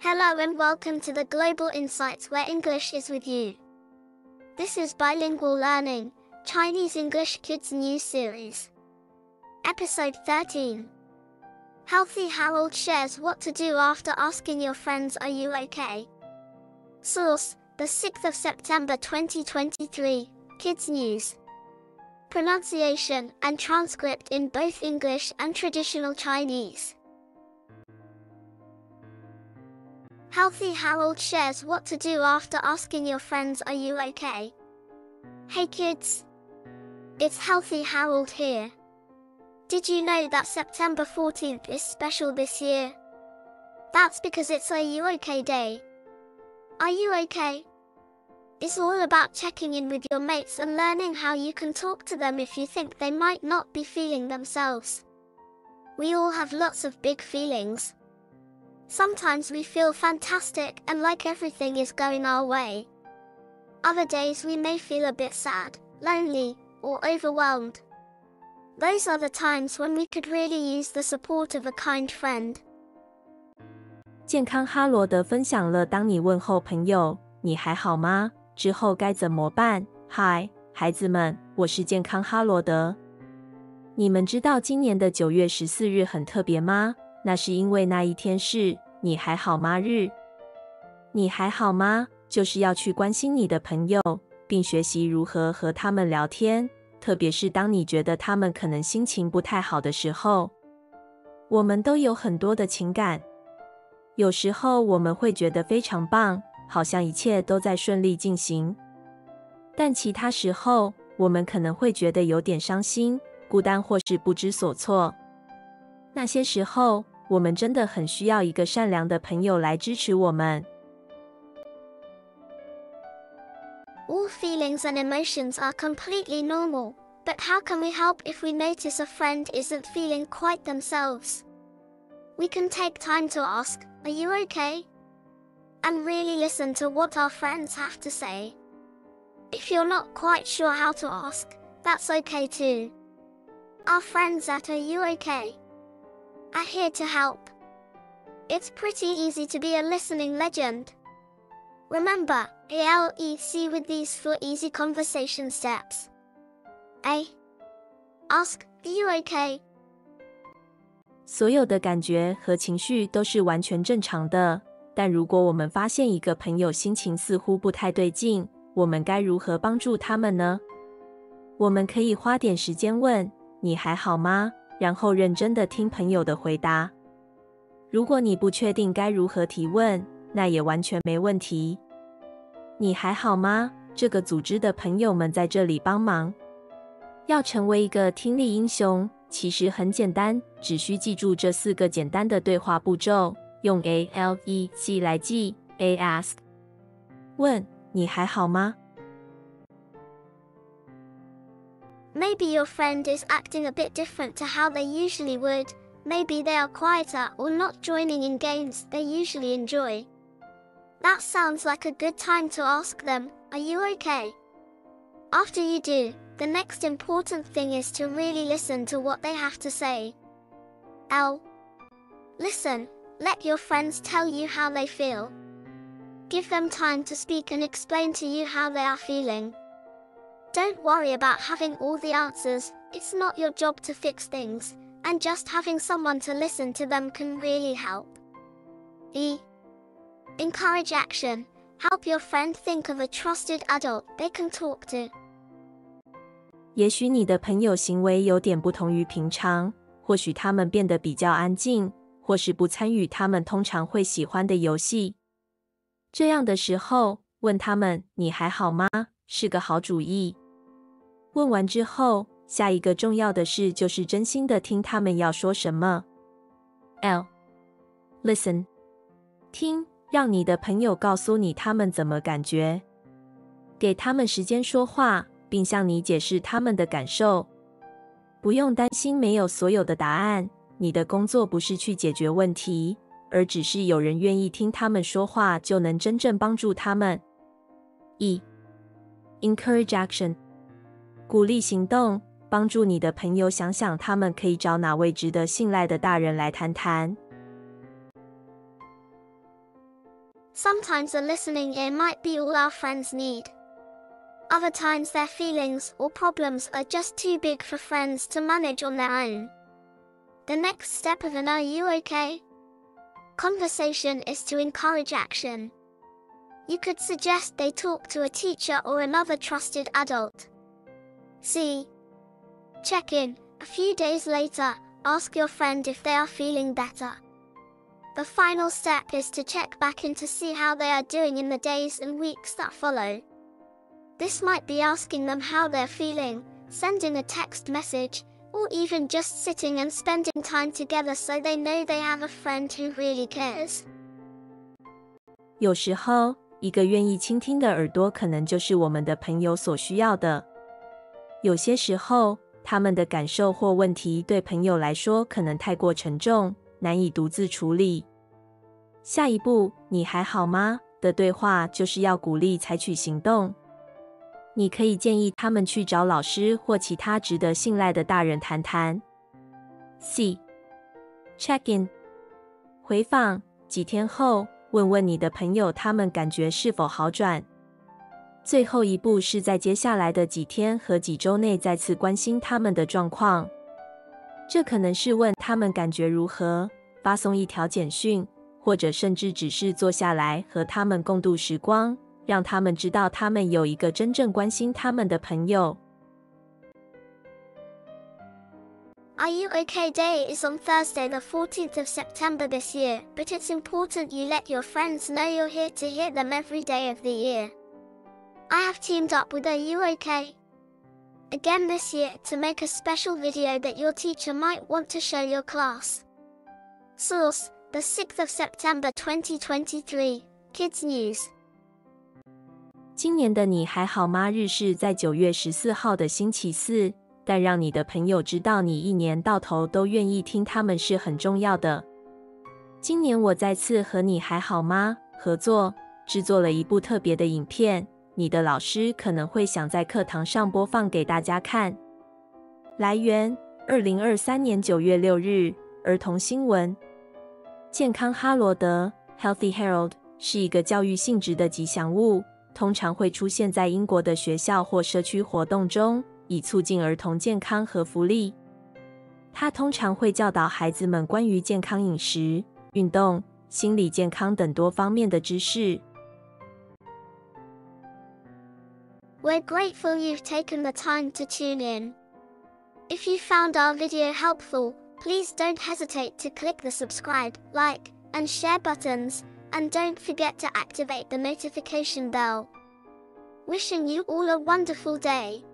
Hello and welcome to the Global Insights where English is with you. This is Bilingual Learning, Chinese English Kids News Series. Episode 13. Healthy Harold shares what to do after asking your friends, Are you okay? Source, the 6th of September 2023, Kids News. Pronunciation and transcript in both English and traditional Chinese. Healthy Harold shares what to do after asking your friends, Are you okay? Hey kids! It's Healthy Harold here. Did you know that September 14th is special this year? That's because it's Are You OK Day. Are you okay? It's all about checking in with your mates and learning how you can talk to them if you think they might not be feeling themselves. We all have lots of big feelings. Sometimes we feel fantastic and like everything is going our way. Other days we may feel a bit sad, lonely, or overwhelmed. Those are the times when we could really use the support of a kind friend. 健康哈罗德分享了当你问候朋友“你还好吗”之后该怎么办。嗨，孩子们，我是健康哈罗德。你们知道今年的九月十四日很特别吗？那是因为那一天是 你还好吗日。你还好吗？就是要去关心你的朋友，并学习如何和他们聊天，特别是当你觉得他们可能心情不太好的时候。我们都有很多的情感，有时候我们会觉得非常棒，好像一切都在顺利进行。但其他时候，我们可能会觉得有点伤心、孤单或是不知所措。那些时候，我们真的很需要一个善良的朋友来支持我们。 All feelings and emotions are completely normal, but how can we help if we notice a friend isn't feeling quite themselves? We can take time to ask, Are you okay? And really listen to what our friends have to say. If you're not quite sure how to ask, that's okay too. Our friends at Are You Okay? are here to help. It's pretty easy to be a listening legend. Remember, ALEC with these four easy conversation steps. A. Ask, Are you okay? 所有的感觉和情绪都是完全正常的，但如果我们发现一个朋友心情似乎不太对劲，我们该如何帮助他们呢？我们可以花点时间问：“你还好吗？” 然后认真的听朋友的回答。如果你不确定该如何提问，那也完全没问题。你还好吗？这个组织的朋友们在这里帮忙。要成为一个听力英雄，其实很简单，只需记住这四个简单的对话步骤，用 A L E C 来记。A ask，问你还好吗？Maybe your friend is acting a bit different to how they usually would. Maybe they are quieter or not joining in games they usually enjoy. That sounds like a good time to ask them, Are you okay? After you do, the next important thing is to really listen to what they have to say. L. Listen, let your friends tell you how they feel. Give them time to speak and explain to you how they are feeling. Don't worry about having all the answers, it's not your job to fix things, and just having someone to listen to them can really help. E. Encourage action. Help your friend think of a trusted adult they can talk to. 也许你的朋友行为有点不同于平常，或许他们变得比较安静，或是不参与他们通常会喜欢的游戏。这样的时候，问他们“你还好吗”是个好主意。 问完之后，下一个重要的事就是真心的听他们要说什么。L listen 听，让你的朋友告诉你他们怎么感觉，给他们时间说话，并向你解释他们的感受。不用担心没有所有的答案，你的工作不是去解决问题，而只是有人愿意听他们说话，就能真正帮助他们。E encourage action 鼓励行动，帮助你的朋友想想他们可以找哪位值得信赖的大人来谈谈。 Sometimes a listening ear might be all our friends need. Other times their feelings or problems are just too big for friends to manage on their own. The next step of an Are You OK? conversation is to encourage action. You could suggest they talk to a teacher or another trusted adult. C. Check in. A few days later, ask your friend if they are feeling better. The final step is to check back in to see how they are doing in the days and weeks that follow. This might be asking them how they're feeling, sending a text message, or even just sitting and spending time together so they know they have a friend who really cares. 有时候，一个愿意倾听的耳朵，可能就是我们的朋友所需要的。 有些时候，他们的感受或问题对朋友来说可能太过沉重，难以独自处理。下一步，你还好吗？的对话就是要鼓励采取行动。你可以建议他们去找老师或其他值得信赖的大人谈谈。C. Check in 回访几天后，问问你的朋友他们感觉是否好转。最后一步是在接下来的几天和几周内再次关心他们的状况。这可能是问他们感觉如何，发送一条简讯。或者甚至只是坐下来和他们共度时光，让他们知道他们有一个真正关心他们的朋友。Are You OK Day is on Thursday, the 14th of September this year, but it's important you let your friends know you're here to hear them every day of the year. I have teamed up with Are You OK? Again this year to make a special video that your teacher might want to show your class. Source the 6th of September 2023, Kids News. 今年的你还好吗？日是在九月十四号的星期四，但让你的朋友知道你一年到头都愿意听他们是很重要的。今年我再次和你还好吗合作制作了一部特别的影片， 你的老师可能会想在课堂上播放给大家看。来源：二零二三年九月六日，儿童新闻。健康哈罗德 （Healthy Herald） 是一个教育性质的吉祥物，通常会出现在英国的学校或社区活动中，以促进儿童健康和福利。它通常会教导孩子们关于健康饮食、运动、心理健康等多方面的知识。We're grateful you've taken the time to tune in. If you found our video helpful, Please don't hesitate to click the subscribe, like, and share buttons, and don't forget to activate the notification bell. Wishing you all a wonderful day.